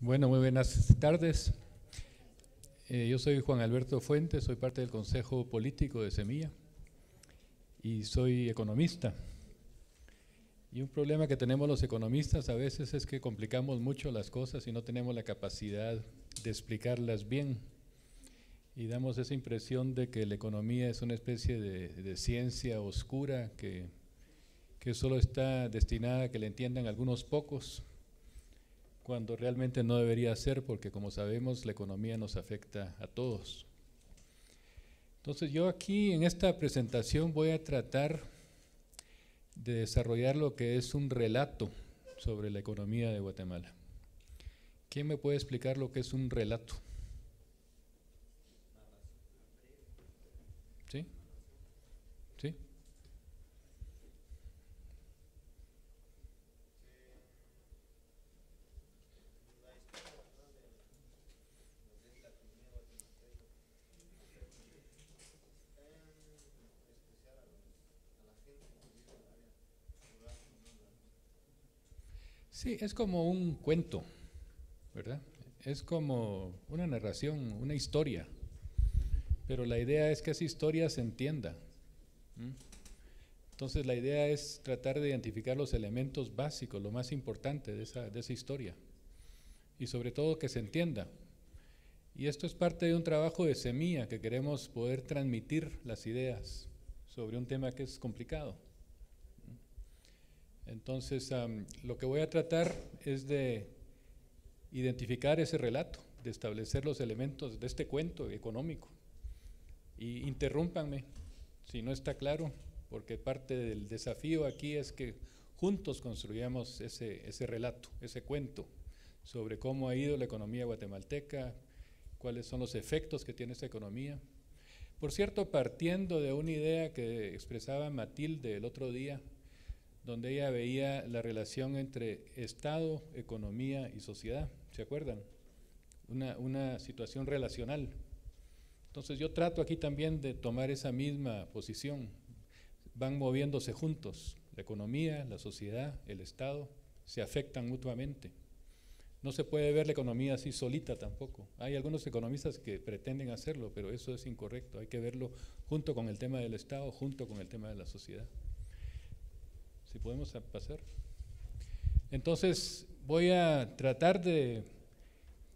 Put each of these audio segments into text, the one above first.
Bueno, muy buenas tardes. Eh, yo soy Juan Alberto Fuentes, soy parte del Consejo Político de Semilla y soy economista. Y un problema que tenemos los economistas a veces es que complicamos mucho las cosas y no tenemos la capacidad de explicarlas bien. Y damos esa impresión de que la economía es una especie de, ciencia oscura que, que solo está destinada a que la entiendan algunos pocos cuando realmente no debería ser, porque como sabemos la economía nos afecta a todos. Entonces yo aquí en esta presentación voy a tratar de desarrollar lo que es un relato sobre la economía de Guatemala. ¿Quién me puede explicar lo que es un relato? ¿Sí? ¿Sí? Sí, es como un cuento, ¿verdad? Es como una narración, una historia. Pero la idea es que esa historia se entienda. Entonces la idea es tratar de identificar los elementos básicos, lo más importante de esa, de esa historia. Y sobre todo que se entienda. Y esto es parte de un trabajo de semilla que queremos poder transmitir las ideas sobre un tema que es complicado. Entonces, lo que voy a tratar es de identificar ese relato, de establecer los elementos de este cuento económico. Y interrúmpanme si no está claro, porque parte del desafío aquí es que juntos construyamos ese, ese relato, ese cuento sobre cómo ha ido la economía guatemalteca, cuáles son los efectos que tiene esta economía. Por cierto, partiendo de una idea que expresaba Matilde el otro día, donde ella veía la relación entre Estado, economía y sociedad, ¿se acuerdan? Una, situación relacional. Entonces yo trato aquí también de tomar esa misma posición. Van moviéndose juntos, la economía, la sociedad, el Estado, se afectan mutuamente. No se puede ver la economía así solita tampoco. Hay algunos economistas que pretenden hacerlo, pero eso es incorrecto. Hay que verlo junto con el tema del Estado, junto con el tema de la sociedad. Si podemos pasar. Entonces, voy a tratar de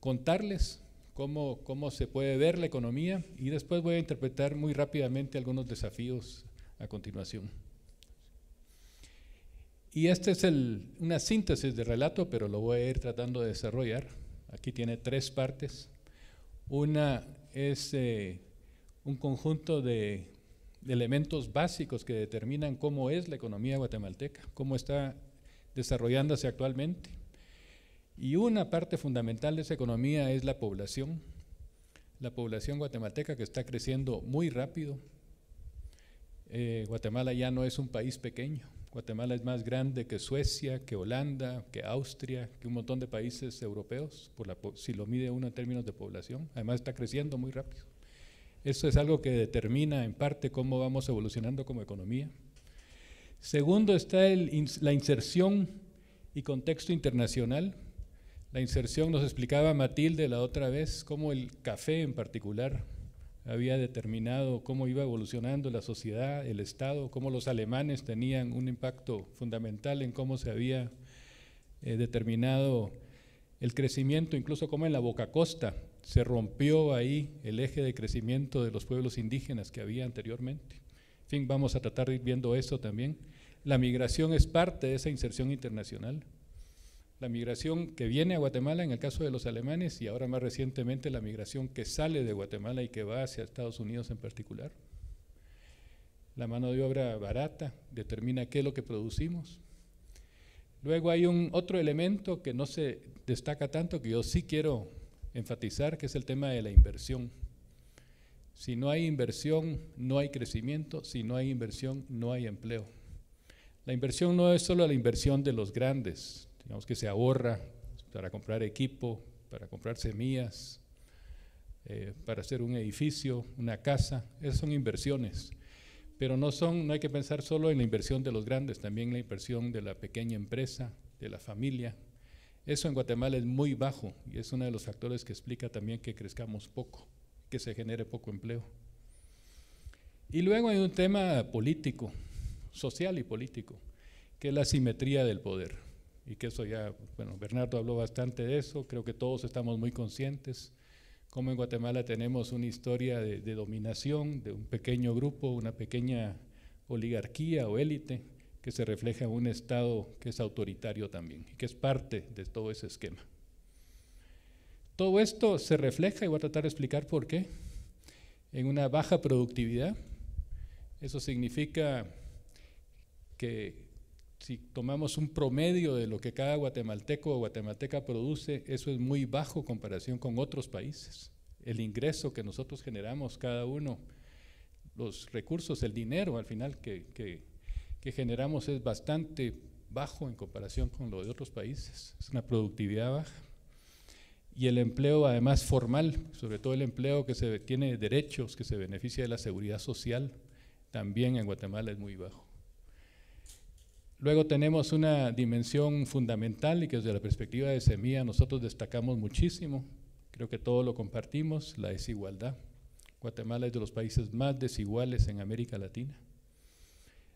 contarles cómo, cómo se puede ver la economía y después voy a interpretar muy rápidamente algunos desafíos a continuación. Y esta es una síntesis de relato, pero lo voy a ir tratando de desarrollar. Aquí tiene tres partes. Una es eh, un conjunto de elementos básicos que determinan cómo es la economía guatemalteca, cómo está desarrollándose actualmente. Y una parte fundamental de esa economía es la población, la población guatemalteca que está creciendo muy rápido. Eh, Guatemala ya no es un país pequeño, Guatemala es más grande que Suecia, que Holanda, que Austria, que un montón de países europeos, si lo mide uno en términos de población. Además está creciendo muy rápido. Eso es algo que determina en parte cómo vamos evolucionando como economía. Segundo está la inserción y contexto internacional. La inserción nos explicaba Matilde la otra vez cómo el café en particular había determinado cómo iba evolucionando la sociedad, el Estado, cómo los alemanes tenían un impacto fundamental en cómo se había eh, determinado el crecimiento, incluso como en la Boca Costa se rompió ahí el eje de crecimiento de los pueblos indígenas que había anteriormente. En fin, vamos a tratar de ir viendo eso también. La migración es parte de esa inserción internacional. La migración que viene a Guatemala en el caso de los alemanes y ahora más recientemente la migración que sale de Guatemala y que va hacia Estados Unidos en particular. La mano de obra barata determina qué es lo que producimos. Luego hay un otro elemento que no se destaca tanto, que yo sí quiero enfatizar, que es el tema de la inversión. Si no hay inversión, no hay crecimiento, si no hay inversión, no hay empleo. La inversión no es solo la inversión de los grandes, digamos que se ahorra para comprar equipo, para comprar semillas, eh, para hacer un edificio, una casa, esas son inversiones. Pero no, no hay que pensar solo en la inversión de los grandes, también la inversión de la pequeña empresa, de la familia, Eso en Guatemala es muy bajo y es uno de los factores que explica también que crezcamos poco, que se genere poco empleo. Y luego hay un tema político, social y político, que es la simetría del poder. Y que eso ya, bueno, Bernardo habló bastante de eso, creo que todos estamos muy conscientes, como en Guatemala tenemos una historia de, de dominación de un pequeño grupo, una pequeña oligarquía o élite, que se refleja en un Estado que es autoritario también y que es parte de todo ese esquema. Todo esto se refleja, y voy a tratar de explicar por qué, en una baja productividad. Eso significa que si tomamos un promedio de lo que cada guatemalteco o guatemalteca produce, eso es muy bajo en comparación con otros países. El ingreso que nosotros generamos cada uno, los recursos, el dinero al final que, que que generamos es bastante bajo en comparación con lo de otros países, es una productividad baja. Y el empleo además formal, sobre todo el empleo que se tiene derechos, que se beneficia de la seguridad social, también en Guatemala es muy bajo. Luego tenemos una dimensión fundamental y que desde la perspectiva de Semilla nosotros destacamos muchísimo, creo que todo lo compartimos, la desigualdad. Guatemala es de los países más desiguales en América Latina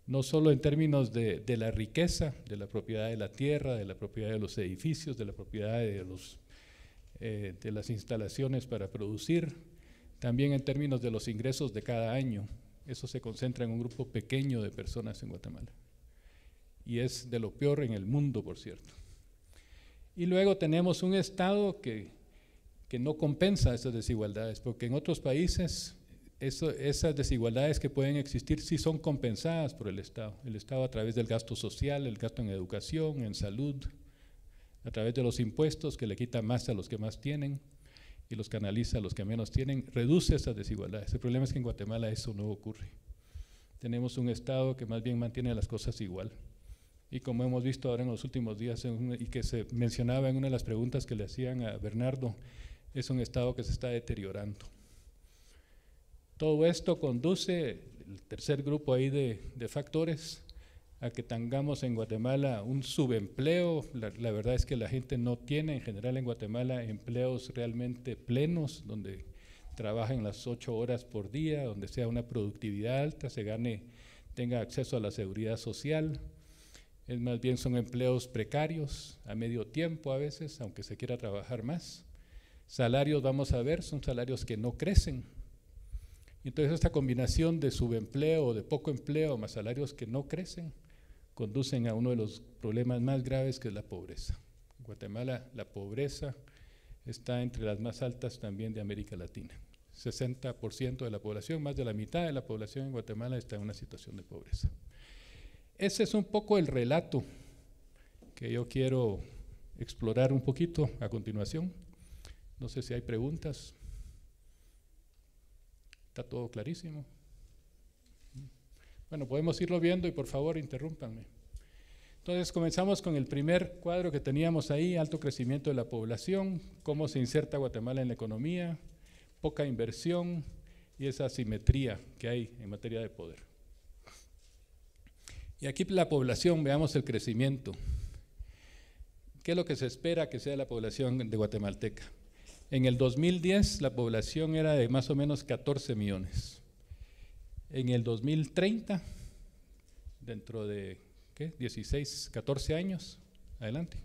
no solo en términos de, la riqueza, de la propiedad de la tierra, de la propiedad de los edificios, de la propiedad eh, de las instalaciones para producir, también en términos de los ingresos de cada año. Eso se concentra en un grupo pequeño de personas en Guatemala. Y es de lo peor en el mundo, por cierto. Y luego tenemos un Estado que no compensa esas desigualdades, porque en otros países esas desigualdades que pueden existir sí son compensadas por el Estado. El Estado a través del gasto social, el gasto en educación, en salud, a través de los impuestos que le quita más a los que más tienen y los canaliza a los que menos tienen, reduce esas desigualdades. El problema es que en Guatemala eso no ocurre. Tenemos un Estado que más bien mantiene las cosas igual. Y como hemos visto ahora en los últimos días y que se mencionaba en una de las preguntas que le hacían a Bernardo, es un Estado que se está deteriorando. Todo esto conduce, el tercer grupo ahí de, factores, a que tengamos en Guatemala un subempleo. La, verdad es que la gente no tiene en general en Guatemala empleos realmente plenos, donde trabajen las ocho horas por día, donde sea una productividad alta, se gane, tenga acceso a la seguridad social. Es más bien son empleos precarios, a medio tiempo a veces, aunque se quiera trabajar más. Salarios, vamos a ver, son salarios que no crecen, entonces esta combinación de subempleo, de poco empleo, más salarios que no crecen, conducen a uno de los problemas más graves que es la pobreza. En Guatemala la pobreza está entre las más altas también de América Latina. 60% de la población, más de la mitad de la población en Guatemala está en una situación de pobreza. Ese es un poco el relato que yo quiero explorar un poquito a continuación. No sé si hay preguntas. Está todo clarísimo. Bueno, podemos irlo viendo y por favor interrúmpanme. Entonces comenzamos con el primer cuadro que teníamos ahí, alto crecimiento de la población, cómo se inserta Guatemala en la economía, poca inversión y esa asimetría que hay en materia de poder. Y aquí la población, veamos el crecimiento. ¿Qué es lo que se espera que sea la población de guatemalteca? En el 2010 la población era de más o menos 14 millones. En el 2030, dentro de ¿qué? 16, 14 años, adelante.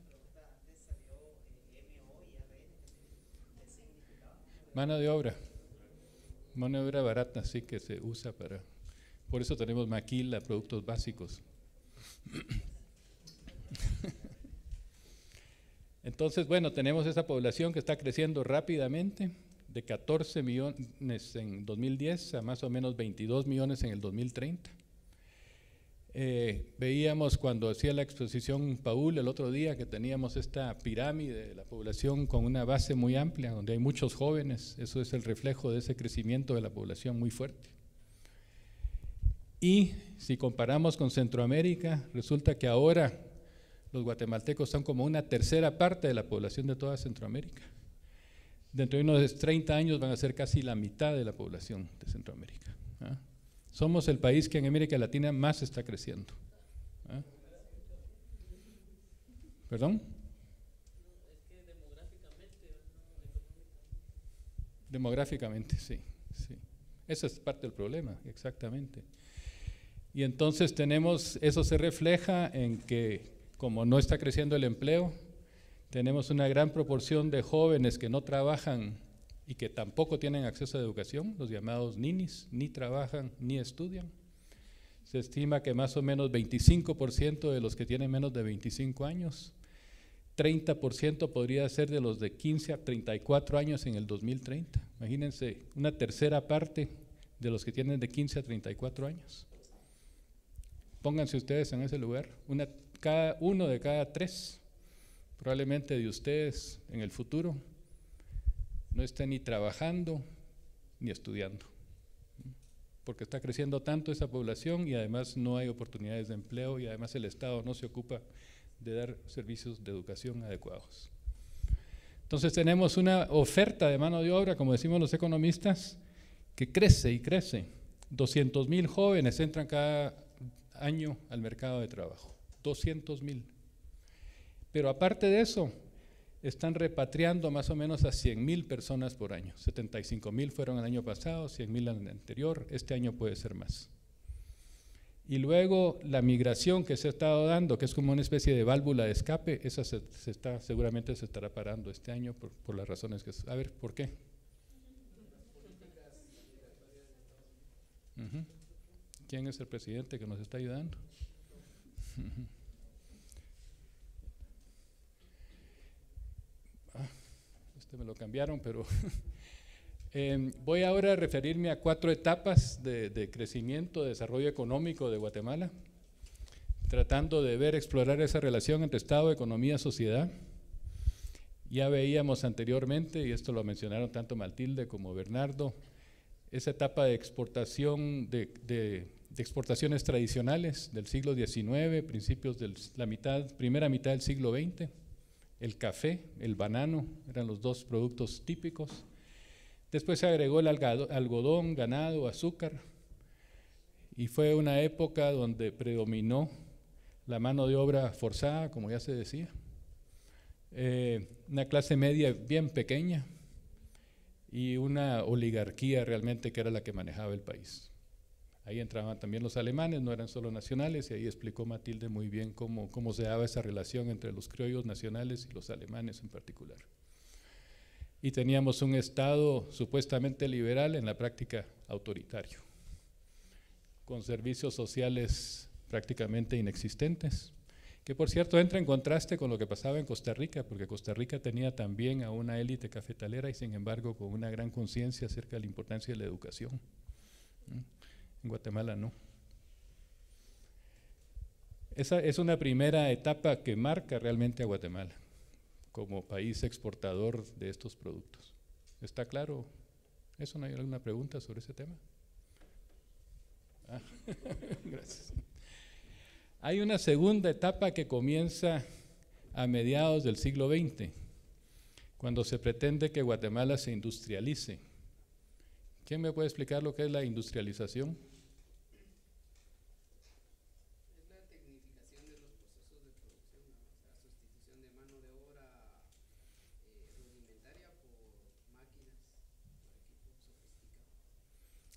Mano de obra. Mano de obra barata, sí que se usa para... Por eso tenemos maquila, productos básicos. Entonces, bueno, tenemos esa población que está creciendo rápidamente, de 14 millones en 2010 a más o menos 22 millones en el 2030. Eh, veíamos cuando hacía la exposición Paul el otro día que teníamos esta pirámide de la población con una base muy amplia, donde hay muchos jóvenes, eso es el reflejo de ese crecimiento de la población muy fuerte. Y si comparamos con Centroamérica, resulta que ahora los guatemaltecos son como una tercera parte de la población de toda Centroamérica. Dentro de unos 30 años van a ser casi la mitad de la población de Centroamérica. ¿ah? Somos el país que en América Latina más está creciendo. ¿ah? ¿Perdón? Demográficamente, sí, sí. Esa es parte del problema, exactamente. Y entonces tenemos, eso se refleja en que como no está creciendo el empleo, tenemos una gran proporción de jóvenes que no trabajan y que tampoco tienen acceso a educación, los llamados ninis, ni trabajan ni estudian. Se estima que más o menos 25% de los que tienen menos de 25 años, 30% podría ser de los de 15 a 34 años en el 2030. Imagínense, una tercera parte de los que tienen de 15 a 34 años. Pónganse ustedes en ese lugar. Cada, uno de cada tres, probablemente de ustedes en el futuro, no esté ni trabajando ni estudiando, porque está creciendo tanto esa población y además no hay oportunidades de empleo y además el Estado no se ocupa de dar servicios de educación adecuados. Entonces tenemos una oferta de mano de obra, como decimos los economistas, que crece y crece. 200 mil jóvenes entran cada año al mercado de trabajo. 200 mil. Pero aparte de eso, están repatriando más o menos a 100 mil personas por año. 75 mil fueron el año pasado, 100 mil el anterior, este año puede ser más. Y luego la migración que se ha estado dando, que es como una especie de válvula de escape, esa se, está, seguramente se estará parando este año por, las razones que... A ver, ¿por qué? ¿Quién es el presidente que nos está ayudando? Este me lo cambiaron, pero em, voy ahora a referirme a cuatro etapas de, crecimiento, de desarrollo económico de Guatemala, tratando de ver, explorar esa relación entre Estado, economía, sociedad. Ya veíamos anteriormente, y esto lo mencionaron tanto Matilde como Bernardo, esa etapa de exportación, de, exportaciones tradicionales del siglo XIX, principios de la mitad, primera mitad del siglo XX el café, el banano, eran los dos productos típicos. Después se agregó el algodón, ganado, azúcar, y fue una época donde predominó la mano de obra forzada, como ya se decía, eh, una clase media bien pequeña y una oligarquía realmente que era la que manejaba el país. Ahí entraban también los alemanes, no eran solo nacionales, y ahí explicó Matilde muy bien cómo, se daba esa relación entre los criollos nacionales y los alemanes en particular. Y teníamos un Estado supuestamente liberal, en la práctica autoritario, con servicios sociales prácticamente inexistentes, que por cierto entra en contraste con lo que pasaba en Costa Rica, porque Costa Rica tenía también a una élite cafetalera y sin embargo con una gran conciencia acerca de la importancia de la educación. En Guatemala no. Esa es una primera etapa que marca realmente a Guatemala como país exportador de estos productos. ¿Está claro? ¿Eso no hay alguna pregunta sobre ese tema? Ah, gracias. Hay una segunda etapa que comienza a mediados del siglo XX, cuando se pretende que Guatemala se industrialice. ¿Quién me puede explicar lo que es la industrialización?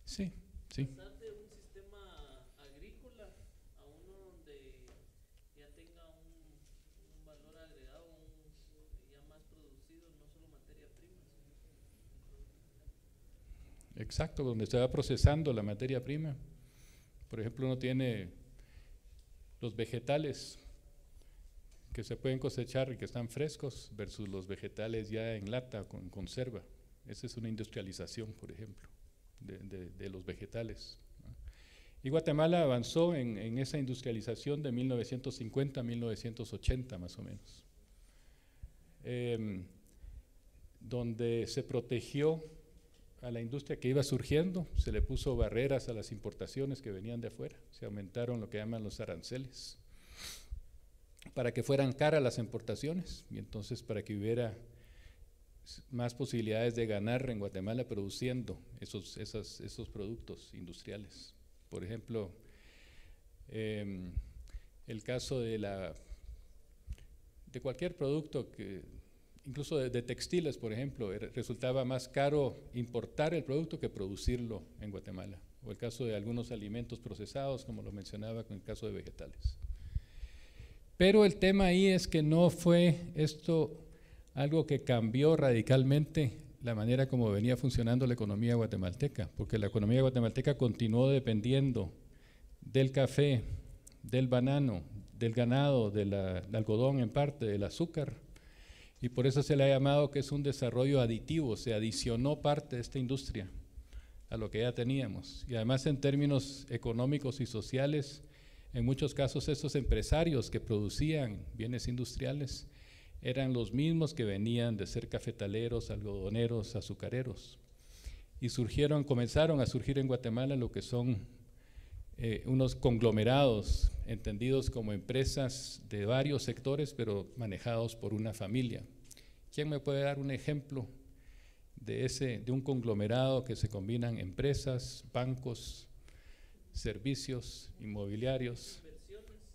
Sí, sí. Pasar de un sistema agrícola a uno donde ya tenga un, un valor agregado, un, ya más producido, no solo materia prima. Exacto, donde se va procesando la materia prima. Por ejemplo, uno tiene los vegetales que se pueden cosechar y que están frescos versus los vegetales ya en lata con conserva. Esa es una industrialización, por ejemplo de, los vegetales. Y Guatemala avanzó en, esa industrialización de 1950 a 1980 más o menos, em, donde se protegió a la industria que iba surgiendo, se le puso barreras a las importaciones que venían de afuera, se aumentaron lo que llaman los aranceles, para que fueran caras las importaciones y entonces para que hubiera más posibilidades de ganar en Guatemala produciendo esos, esos productos industriales. Por ejemplo, em, el caso de, la, de cualquier producto que incluso de, textiles, por ejemplo, resultaba más caro importar el producto que producirlo en Guatemala, o el caso de algunos alimentos procesados, como lo mencionaba con el caso de vegetales. Pero el tema ahí es que no fue esto algo que cambió radicalmente la manera como venía funcionando la economía guatemalteca, porque la economía guatemalteca continuó dependiendo del café, del banano, del ganado, del algodón en parte, del azúcar, y por eso se le ha llamado que es un desarrollo aditivo, se adicionó parte de esta industria a lo que ya teníamos. Y además en términos económicos y sociales, en muchos casos esos empresarios que producían bienes industriales eran los mismos que venían de ser cafetaleros, algodoneros, azucareros. Y surgieron, comenzaron a surgir en Guatemala lo que son eh, unos conglomerados entendidos como empresas de varios sectores, pero manejados por una familia. ¿Quién me puede dar un ejemplo de, ese, de un conglomerado que se combinan empresas, bancos, servicios, inmobiliarios?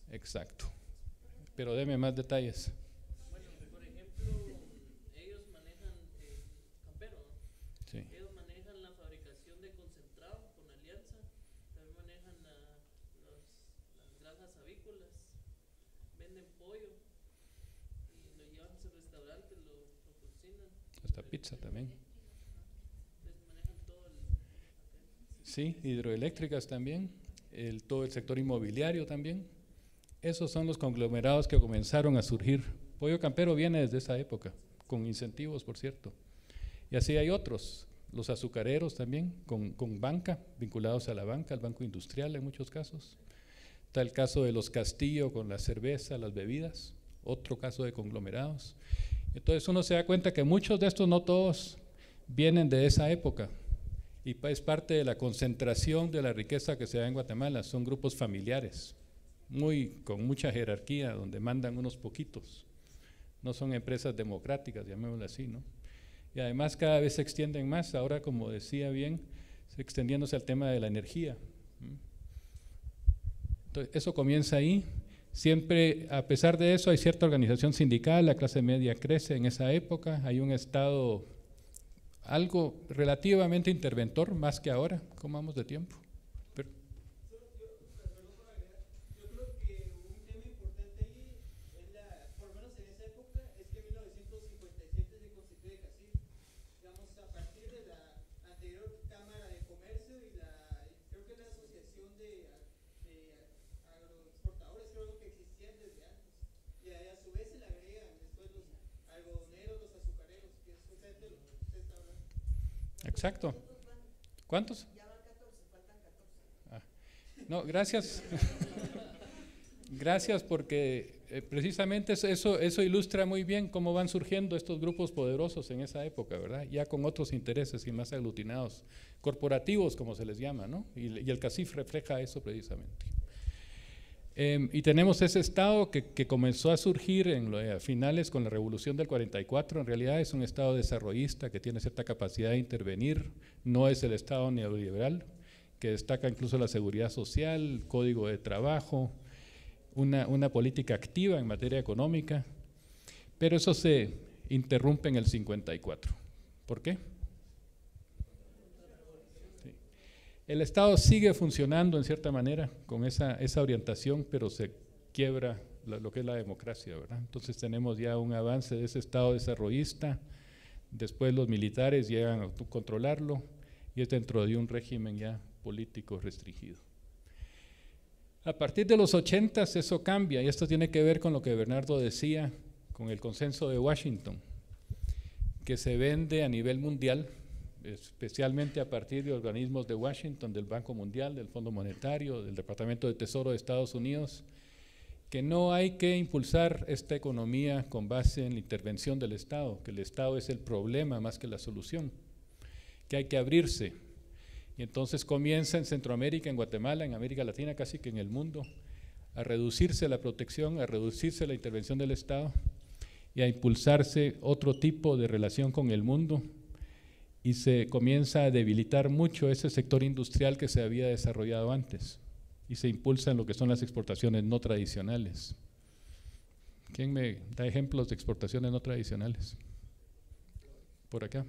Exacto. Pero deme más detalles. Bueno, por ejemplo, ellos manejan eh, Campero, sí. ellos manejan la fabricación de concentrado con Alianza, también manejan la, los, las granjas avícolas, venden pollo y lo llevan a su restaurante, hasta también. Sí, hidroeléctricas también, el, todo el sector inmobiliario también. Esos son los conglomerados que comenzaron a surgir. Pollo Campero viene desde esa época, con incentivos, por cierto. Y así hay otros, los azucareros también, con, con banca, vinculados a la banca, al banco industrial en muchos casos. Está el caso de los Castillo con la cerveza, las bebidas, otro caso de conglomerados. Entonces uno se da cuenta que muchos de estos, no todos, vienen de esa época y es parte de la concentración de la riqueza que se da en Guatemala. Son grupos familiares, muy, con mucha jerarquía, donde mandan unos poquitos. No son empresas democráticas, llamémoslo así, ¿no? Y además cada vez se extienden más. Ahora, como decía bien, se extendiéndose al tema de la energía. Entonces, eso comienza ahí Siempre, a pesar de eso, hay cierta organización sindical, la clase media crece en esa época, hay un Estado algo relativamente interventor, más que ahora, ¿cómo vamos de tiempo? Exacto. ¿Cuántos? Ah. No, gracias. gracias porque eh, precisamente eso, eso ilustra muy bien cómo van surgiendo estos grupos poderosos en esa época, ¿verdad? Ya con otros intereses y más aglutinados, corporativos como se les llama, ¿no? Y, y el CACIF refleja eso precisamente. Em, y tenemos ese Estado que, comenzó a surgir en a finales con la revolución del 44, en realidad es un Estado desarrollista que tiene cierta capacidad de intervenir, no es el Estado neoliberal, que destaca incluso la seguridad social, código de trabajo, una, una política activa en materia económica, pero eso se interrumpe en el 54. ¿Por qué? El Estado sigue funcionando en cierta manera con esa, orientación, pero se quiebra lo que es la democracia, ¿verdad? Entonces tenemos ya un avance de ese Estado desarrollista, después los militares llegan a controlarlo y es dentro de un régimen ya político restringido. A partir de los 80 eso cambia y esto tiene que ver con lo que Bernardo decía, con el consenso de Washington, que se vende a nivel mundial especialmente a partir de organismos de Washington, del Banco Mundial, del Fondo Monetario, del Departamento de Tesoro de Estados Unidos, que no hay que impulsar esta economía con base en la intervención del Estado, que el Estado es el problema más que la solución, que hay que abrirse. Y entonces comienza en Centroamérica, en Guatemala, en América Latina, casi que en el mundo, a reducirse la protección, a reducirse la intervención del Estado y a impulsarse otro tipo de relación con el mundo y se comienza a debilitar mucho ese sector industrial que se había desarrollado antes y se impulsa en lo que son las exportaciones no tradicionales. ¿Quién me da ejemplos de exportaciones no tradicionales? por acá,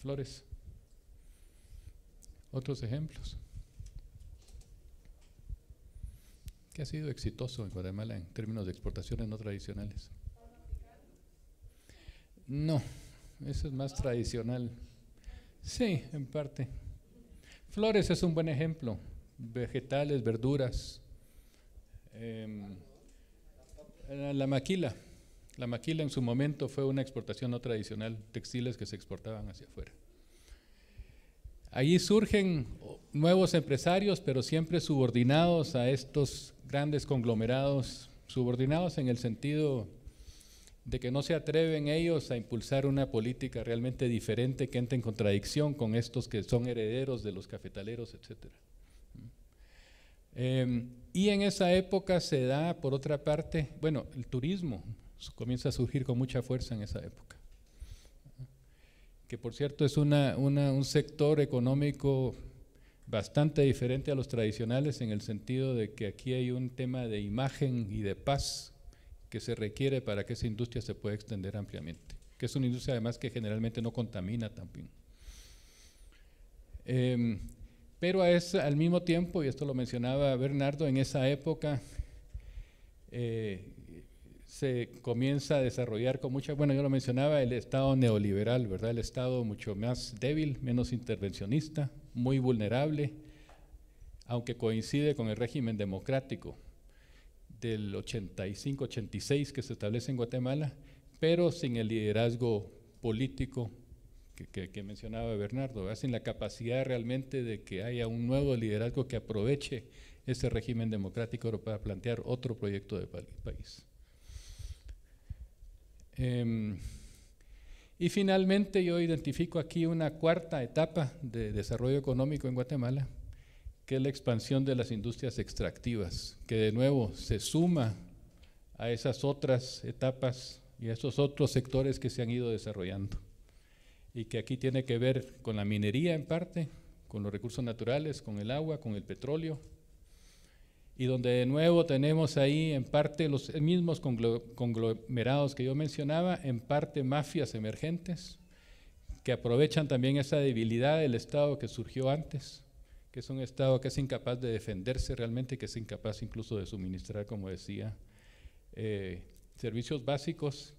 flores. Otros ejemplos. ¿Qué ha sido exitoso en Guatemala en términos de exportaciones no tradicionales? No, eso es más tradicional. Sí, en parte. Flores es un buen ejemplo. Vegetales, verduras. Em, la maquila. La maquila en su momento fue una exportación no tradicional, textiles que se exportaban hacia afuera. Allí surgen nuevos empresarios, pero siempre subordinados a estos grandes conglomerados, subordinados en el sentido de que no se atreven ellos a impulsar una política realmente diferente que entre en contradicción con estos que son herederos de los cafetaleros, etc. Em, y en esa época se da, por otra parte, bueno, el turismo comienza a surgir con mucha fuerza en esa época, que por cierto es un sector económico bastante diferente a los tradicionales en el sentido de que aquí hay un tema de imagen y de paz que se requiere para que esa industria se pueda extender ampliamente, que es una industria además que generalmente no contamina también. Em, pero al mismo tiempo, y esto lo mencionaba Bernardo, en esa época eh, se comienza a desarrollar con mucha, bueno, yo lo mencionaba, el Estado neoliberal, ¿verdad? El Estado mucho más débil, menos intervencionista, muy vulnerable, aunque coincide con el régimen democrático del 85-86 que se establece en Guatemala, pero sin el liderazgo político que, mencionaba Bernardo, sin la capacidad realmente de que haya un nuevo liderazgo que aproveche ese régimen democrático para plantear otro proyecto de país. Em, y finalmente yo identifico aquí una cuarta etapa de desarrollo económico en Guatemala, que es la expansión de las industrias extractivas, que de nuevo se suma a esas otras etapas y a esos otros sectores que se han ido desarrollando. Y que aquí tiene que ver con la minería en parte, con los recursos naturales, con el agua, con el petróleo, y donde de nuevo tenemos ahí en parte los mismos conglomerados que yo mencionaba, en parte mafias emergentes, que aprovechan también esa debilidad del Estado que surgió antes que es un Estado que es incapaz de defenderse realmente, que es incapaz incluso de suministrar, como decía, eh, servicios básicos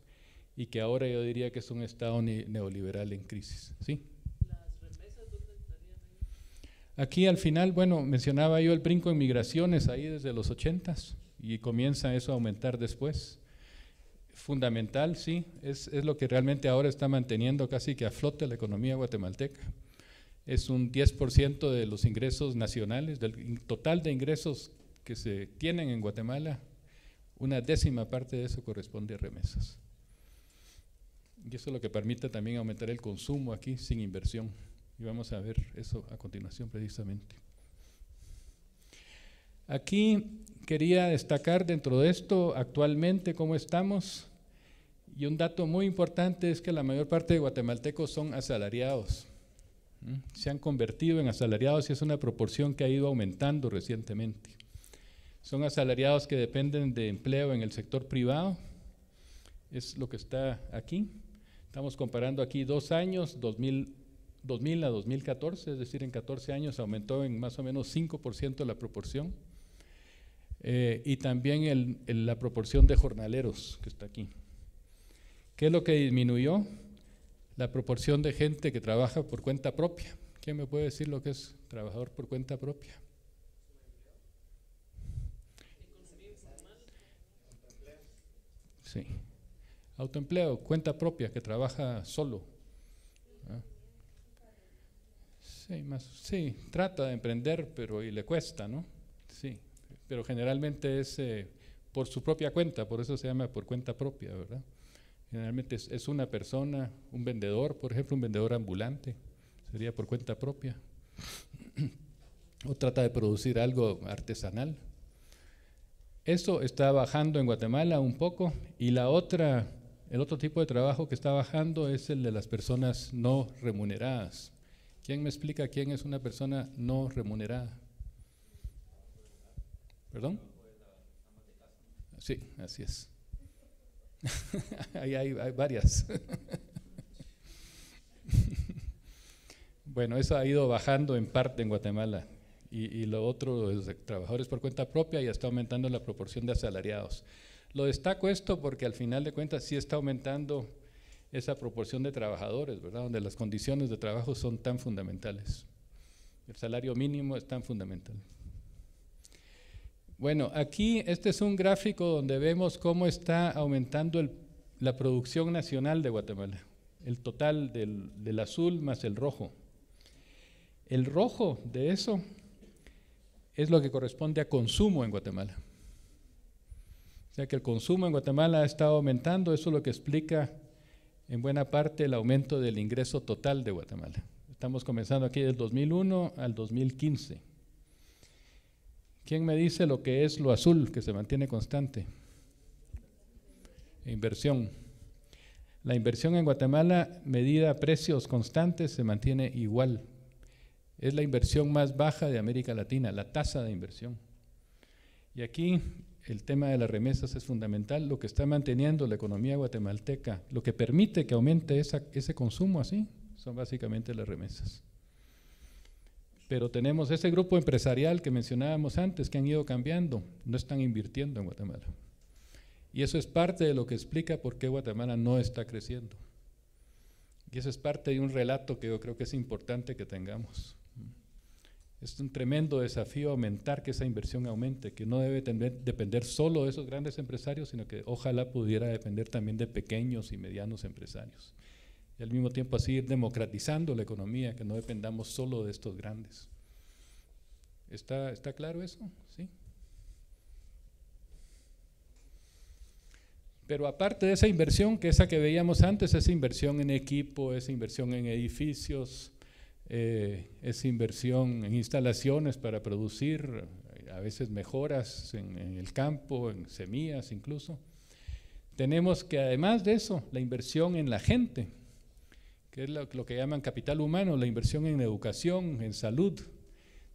y que ahora yo diría que es un Estado neoliberal en crisis. ¿sí? Aquí al final, bueno, mencionaba yo el brinco en migraciones ahí desde los ochentas y comienza eso a aumentar después. Fundamental, sí, es, es lo que realmente ahora está manteniendo casi que a flote la economía guatemalteca es un 10% de los ingresos nacionales, del total de ingresos que se tienen en Guatemala, una décima parte de eso corresponde a remesas. Y eso es lo que permite también aumentar el consumo aquí sin inversión. Y vamos a ver eso a continuación precisamente. Aquí quería destacar dentro de esto actualmente cómo estamos. Y un dato muy importante es que la mayor parte de guatemaltecos son asalariados se han convertido en asalariados y es una proporción que ha ido aumentando recientemente. Son asalariados que dependen de empleo en el sector privado, es lo que está aquí. Estamos comparando aquí dos años, 2000, 2000 a 2014, es decir, en 14 años aumentó en más o menos 5% la proporción. Eh, y también la proporción de jornaleros que está aquí. ¿Qué es lo que disminuyó? La proporción de gente que trabaja por cuenta propia. ¿Quién me puede decir lo que es trabajador por cuenta propia? Sí. Autoempleo, cuenta propia, que trabaja solo. ¿Ah? Sí, más, sí, trata de emprender, pero y le cuesta, ¿no? Sí, pero generalmente es eh, por su propia cuenta, por eso se llama por cuenta propia, ¿verdad? Generalmente es, una persona, un vendedor, por ejemplo, un vendedor ambulante, sería por cuenta propia. o trata de producir algo artesanal. Eso está bajando en Guatemala un poco y la otra, el otro tipo de trabajo que está bajando es el de las personas no remuneradas. ¿Quién me explica quién es una persona no remunerada? ¿Perdón? Sí, así es. Ahí hay, varias. Bueno, eso ha ido bajando en parte en Guatemala y, lo otro de trabajadores por cuenta propia y está aumentando la proporción de asalariados. Lo destaco esto porque al final de cuentas sí está aumentando esa proporción de trabajadores, ¿verdad? Donde las condiciones de trabajo son tan fundamentales. El salario mínimo es tan fundamental. Bueno, aquí este es un gráfico donde vemos cómo está aumentando la producción nacional de Guatemala, el total del, del azul más el rojo. El rojo de eso es lo que corresponde a consumo en Guatemala. O sea que el consumo en Guatemala ha estado aumentando, eso es lo que explica en buena parte el aumento del ingreso total de Guatemala. Estamos comenzando aquí del 2001 al 2015. ¿Quién me dice lo que es lo azul, que se mantiene constante? Inversión. La inversión en Guatemala, medida a precios constantes, se mantiene igual. Es la inversión más baja de América Latina, la tasa de inversión. Y aquí el tema de las remesas es fundamental, lo que está manteniendo la economía guatemalteca, lo que permite que aumente ese consumo así, son básicamente las remesas. Pero tenemos ese grupo empresarial que mencionábamos antes, que han ido cambiando, no están invirtiendo en Guatemala. Y eso es parte de lo que explica por qué Guatemala no está creciendo. Y eso es parte de un relato que yo creo que es importante que tengamos. Es un tremendo desafío aumentar que esa inversión aumente, que no debe depender solo de esos grandes empresarios, sino que ojalá pudiera depender también de pequeños y medianos empresarios. Y al mismo tiempo así ir democratizando la economía, que no dependamos solo de estos grandes. ¿Está, está claro eso? ¿Sí? Pero aparte de esa inversión, que esa que veíamos antes, esa inversión en equipo, esa inversión en edificios, eh, es inversión en instalaciones para producir, eh, a veces mejoras en, el campo, en semillas incluso. Tenemos que además de eso, la inversión en la gente, que es lo, que llaman capital humano, la inversión en educación, en salud,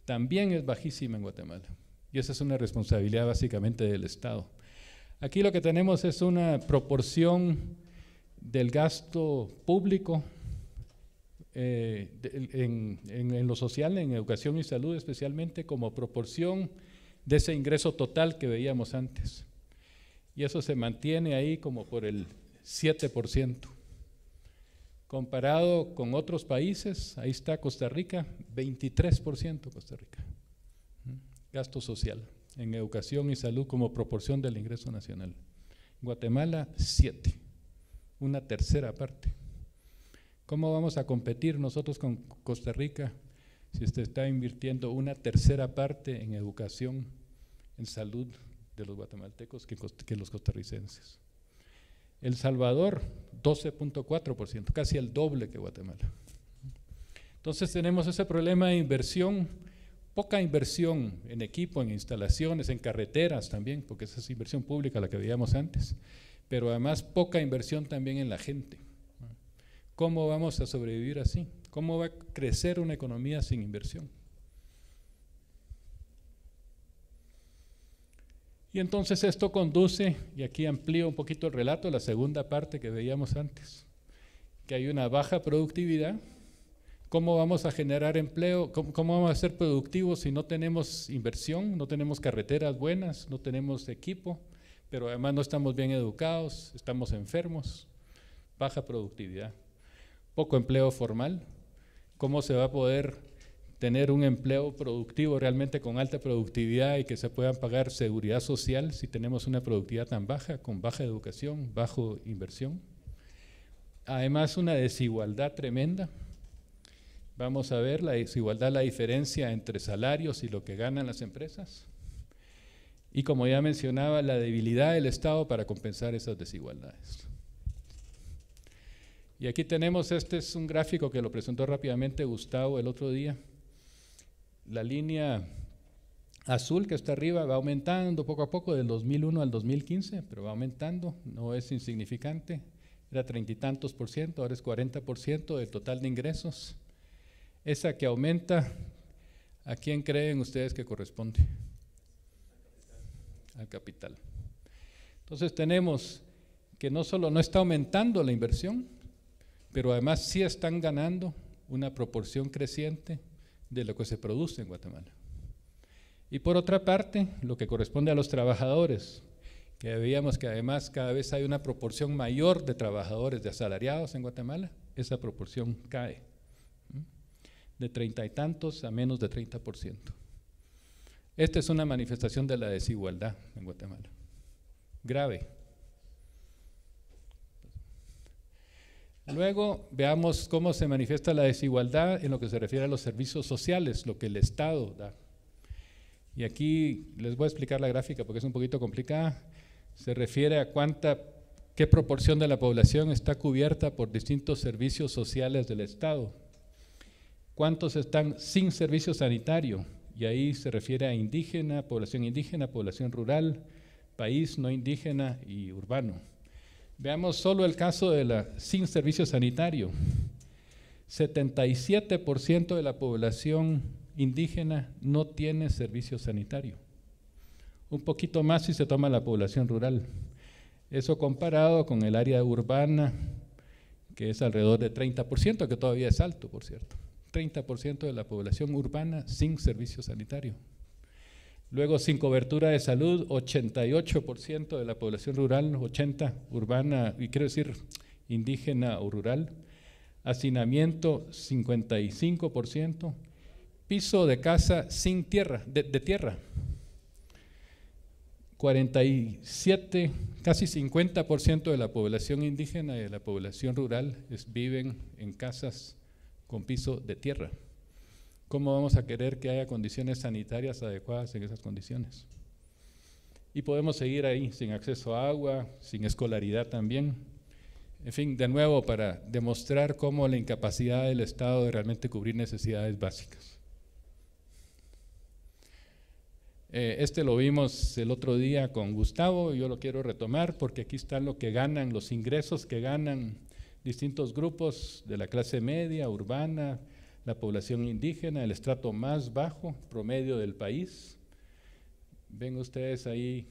también es bajísima en Guatemala. Y esa es una responsabilidad básicamente del Estado. Aquí lo que tenemos es una proporción del gasto público eh, en, lo social, en educación y salud especialmente, como proporción de ese ingreso total que veíamos antes. Y eso se mantiene ahí como por el 7%. Comparado con otros países, ahí está Costa Rica, 23% Costa Rica. Gasto social en educación y salud como proporción del ingreso nacional. Guatemala, 7, una tercera parte. ¿Cómo vamos a competir nosotros con Costa Rica si usted está invirtiendo una tercera parte en educación, en salud de los guatemaltecos que, los costarricenses? El Salvador, 12.4%, casi el doble que Guatemala. Entonces tenemos ese problema de inversión, poca inversión en equipo, en instalaciones, en carreteras también, porque esa es inversión pública la que veíamos antes, pero además poca inversión también en la gente. ¿Cómo vamos a sobrevivir así? ¿Cómo va a crecer una economía sin inversión? Y entonces esto conduce, y aquí amplío un poquito el relato, la segunda parte que veíamos antes, que hay una baja productividad. ¿Cómo vamos a generar empleo? ¿Cómo, vamos a ser productivos si no tenemos inversión, no tenemos carreteras buenas, no tenemos equipo, pero además no estamos bien educados, estamos enfermos? Baja productividad poco empleo formal, cómo se va a poder tener un empleo productivo realmente con alta productividad y que se puedan pagar seguridad social si tenemos una productividad tan baja, con baja educación, bajo inversión. Además, una desigualdad tremenda. Vamos a ver la desigualdad, la diferencia entre salarios y lo que ganan las empresas. Y como ya mencionaba, la debilidad del Estado para compensar esas desigualdades. Y aquí tenemos, este es un gráfico que lo presentó rápidamente Gustavo el otro día. La línea azul que está arriba va aumentando poco a poco del 2001 al 2015, pero va aumentando, no es insignificante. Era treinta y tantos por ciento, ahora es 40 por ciento del total de ingresos. Esa que aumenta, ¿a quién creen ustedes que corresponde? Al capital. Entonces tenemos que no solo no está aumentando la inversión, pero además sí están ganando una proporción creciente de lo que se produce en Guatemala. Y por otra parte, lo que corresponde a los trabajadores, que veíamos que además cada vez hay una proporción mayor de trabajadores, de asalariados en Guatemala, esa proporción cae de treinta y tantos a menos de 30%. Esta es una manifestación de la desigualdad en Guatemala, grave. Luego veamos cómo se manifiesta la desigualdad en lo que se refiere a los servicios sociales, lo que el Estado da. Y aquí les voy a explicar la gráfica porque es un poquito complicada. Se refiere a cuánta, qué proporción de la población está cubierta por distintos servicios sociales del Estado. ¿Cuántos están sin servicio sanitario? Y ahí se refiere a indígena, población indígena, población rural, país no indígena y urbano. Veamos solo el caso de la sin servicio sanitario. 77% de la población indígena no tiene servicio sanitario. Un poquito más si se toma la población rural. Eso comparado con el área urbana, que es alrededor de 30%, que todavía es alto, por cierto. 30% de la población urbana sin servicio sanitario. Luego, sin cobertura de salud, 88% de la población rural, 80% urbana, y quiero decir indígena o rural. Hacinamiento, 55%. Piso de casa sin tierra, de, tierra. 47, casi 50% de la población indígena y de la población rural viven en casas con piso de tierra. ¿Cómo vamos a querer que haya condiciones sanitarias adecuadas en esas condiciones? Y podemos seguir ahí, sin acceso a agua, sin escolaridad también. En fin, de nuevo, para demostrar cómo la incapacidad del Estado de realmente cubrir necesidades básicas. Eh, este lo vimos el otro día con Gustavo, y yo lo quiero retomar porque aquí está lo que ganan, los ingresos que ganan distintos grupos de la clase media, urbana, la población indígena, el estrato más bajo promedio del país. Ven ustedes ahí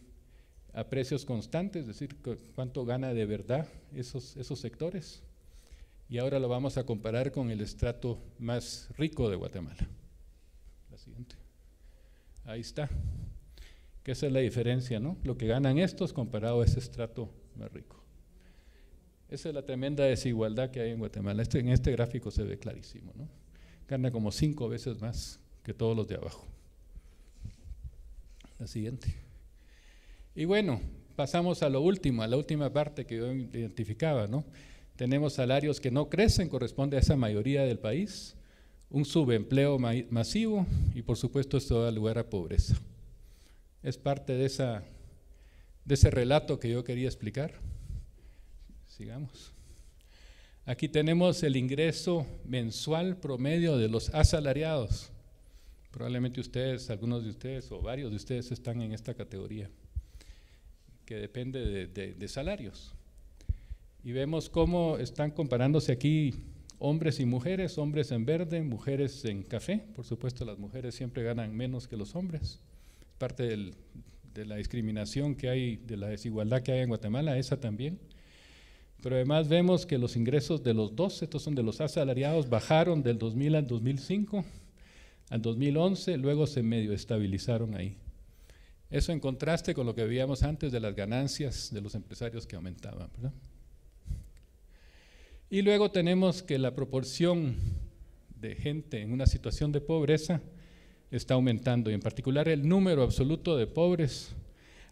a precios constantes, es decir, cuánto gana de verdad esos, esos sectores. Y ahora lo vamos a comparar con el estrato más rico de Guatemala. La siguiente. Ahí está. Que esa es la diferencia, ¿no? Lo que ganan estos comparado a ese estrato más rico. Esa es la tremenda desigualdad que hay en Guatemala. Este, en este gráfico se ve clarísimo, ¿no? Gana como cinco veces más que todos los de abajo. La siguiente. Y bueno, pasamos a lo último, a la última parte que yo identificaba, ¿no? Tenemos salarios que no crecen, corresponde a esa mayoría del país, un subempleo masivo y por supuesto esto da lugar a pobreza. Es parte de, ese relato que yo quería explicar. Sigamos. Aquí tenemos el ingreso mensual promedio de los asalariados. Probablemente ustedes, algunos de ustedes o varios de ustedes están en esta categoría, que depende de, salarios. Y vemos cómo están comparándose aquí hombres y mujeres, hombres en verde, mujeres en café. Por supuesto, las mujeres siempre ganan menos que los hombres. Parte de la discriminación que hay, de la desigualdad que hay en Guatemala, esa también. Pero además vemos que los ingresos de los dos, estos son de los asalariados, bajaron del 2000 al 2005, al 2011, luego se medio estabilizaron ahí. Eso en contraste con lo que veíamos antes de las ganancias de los empresarios que aumentaban. Y luego tenemos que la proporción de gente en una situación de pobreza está aumentando, y en particular el número absoluto de pobres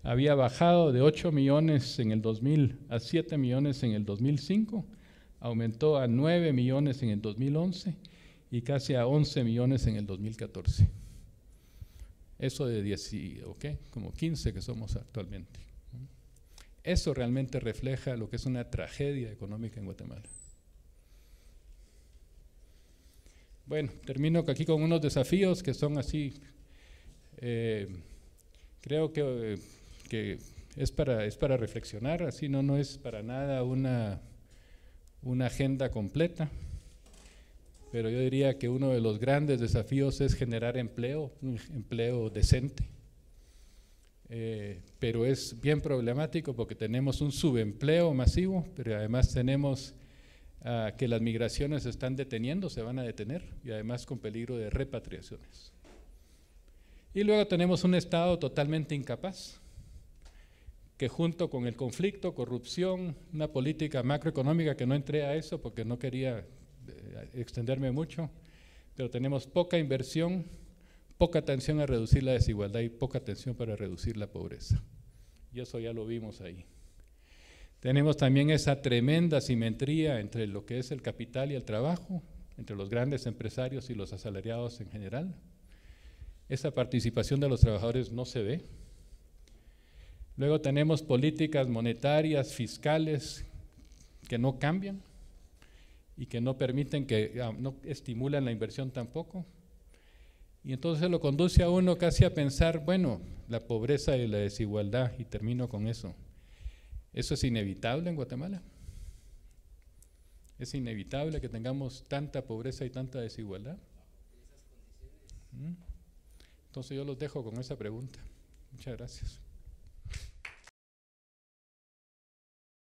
había bajado de 8 millones en el 2000 a 7 millones en el 2005, aumentó a 9 millones en el 2011 y casi a 11 millones en el 2014. Eso de 10, okay, como 15 que somos actualmente. Eso realmente refleja lo que es una tragedia económica en Guatemala. Bueno, termino aquí con unos desafíos que son así, eh, creo que es para, es para reflexionar, así no, no es para nada una, una agenda completa, pero yo diría que uno de los grandes desafíos es generar empleo, un empleo decente. Eh, pero es bien problemático porque tenemos un subempleo masivo, pero además tenemos a que las migraciones se están deteniendo, se van a detener, y además con peligro de repatriaciones. Y luego tenemos un Estado totalmente incapaz, que junto con el conflicto, corrupción, una política macroeconómica que no entré a eso porque no quería eh, extenderme mucho, pero tenemos poca inversión, poca atención a reducir la desigualdad y poca atención para reducir la pobreza. Y eso ya lo vimos ahí. Tenemos también esa tremenda simetría entre lo que es el capital y el trabajo, entre los grandes empresarios y los asalariados en general. Esa participación de los trabajadores no se ve. Luego tenemos políticas monetarias, fiscales, que no cambian y que no permiten que, ah, no estimulan la inversión tampoco. Y entonces lo conduce a uno casi a pensar, bueno, la pobreza y la desigualdad, y termino con eso. ¿Eso es inevitable en Guatemala? ¿Es inevitable que tengamos tanta pobreza y tanta desigualdad? ¿Mm? Entonces yo los dejo con esa pregunta. Muchas gracias.